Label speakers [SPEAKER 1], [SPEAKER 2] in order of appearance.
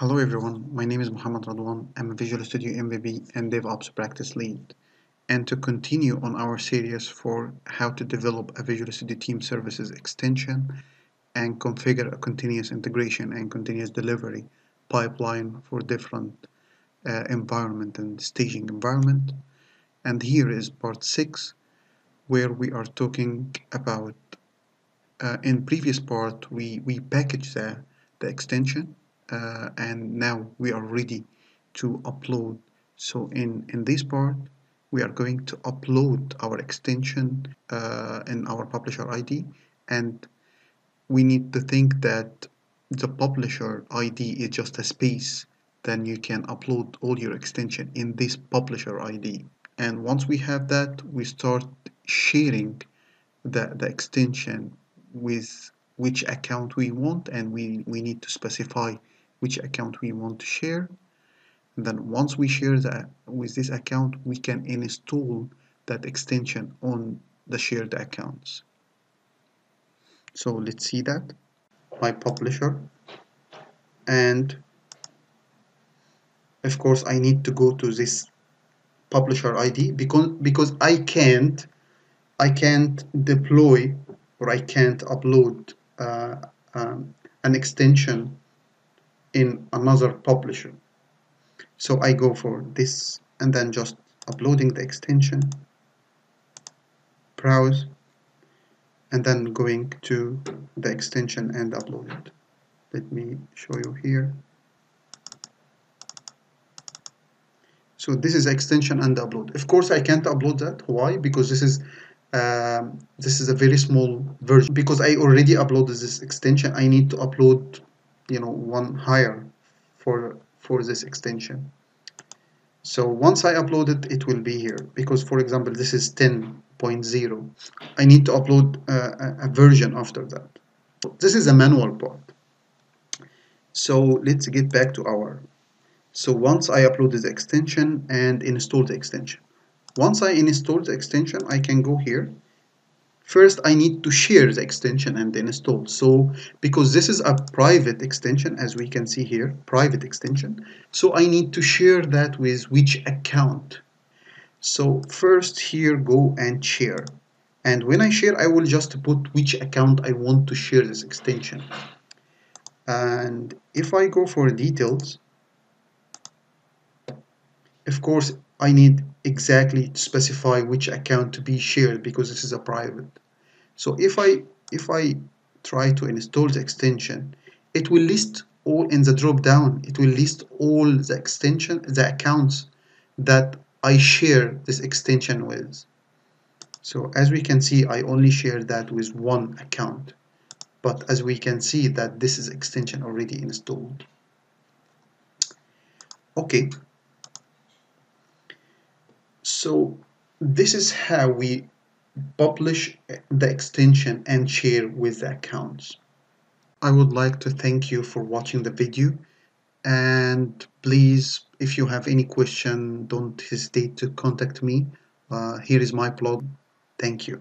[SPEAKER 1] Hello everyone, my name is Mohamed Radwan. I'm a Visual Studio MVP and DevOps Practice Lead. And to continue on our series for how to develop a Visual Studio Team Services extension and configure a continuous integration and continuous delivery pipeline for different uh, environment and staging environment. And here is part 6 where we are talking about uh, in previous part we, we package the, the extension uh, and now we are ready to upload. So in in this part we are going to upload our extension uh, in our publisher ID and we need to think that the publisher ID is just a space. Then you can upload all your extension in this publisher ID and once we have that we start sharing the, the extension with which account we want and we, we need to specify which account we want to share. And then once we share that with this account we can install that extension on the shared accounts. So let's see that. My publisher. And of course I need to go to this publisher ID because because I can't I can't deploy or I can't upload uh, um, an extension in another publisher. So I go for this and then just uploading the extension browse and then going to the extension and upload it. Let me show you here. So this is extension and upload. Of course I can't upload that. Why? Because this is um, this is a very small version. Because I already uploaded this extension I need to upload you know one higher for for this extension. So once I upload it it will be here. Because for example this is 10.0 I need to upload uh, a, a version after that. This is a manual part. So let's get back to our so once I upload this extension and install the extension. Once I install the extension I can go here first I need to share the extension and then install. So because this is a private extension as we can see here private extension so I need to share that with which account? So first here go and share. And when I share I will just put which account I want to share this extension. And if I go for details of course I need exactly to specify which account to be shared because this is a private. So if I if I try to install the extension it will list all in the drop down it will list all the extension the accounts that I share this extension with. So as we can see I only share that with one account. But as we can see that this is extension already installed. Okay so this is how we publish the extension and share with the accounts. I would like to thank you for watching the video and please if you have any question don't hesitate to contact me. Uh, here is my blog. Thank you.